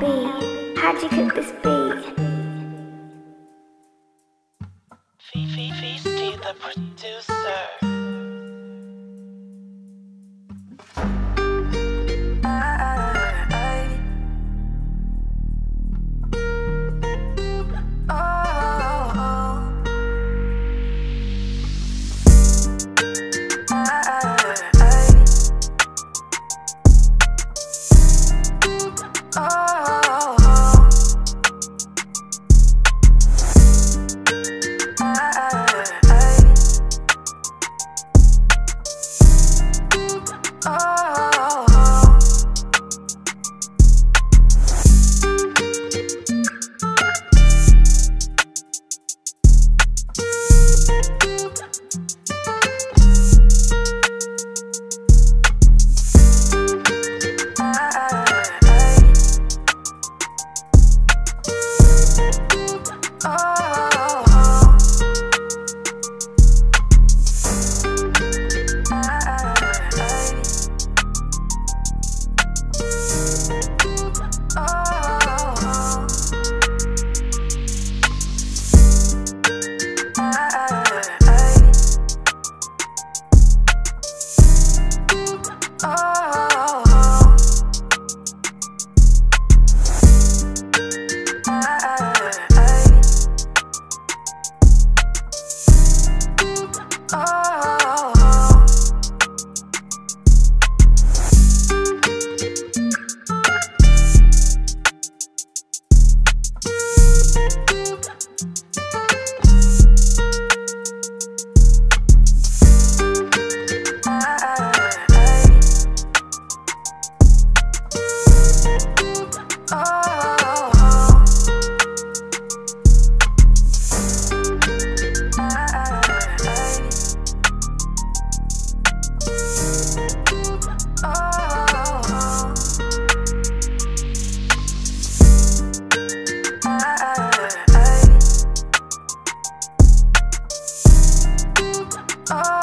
How'd you cook this beat? Fifi Feasty, the producer. Oh.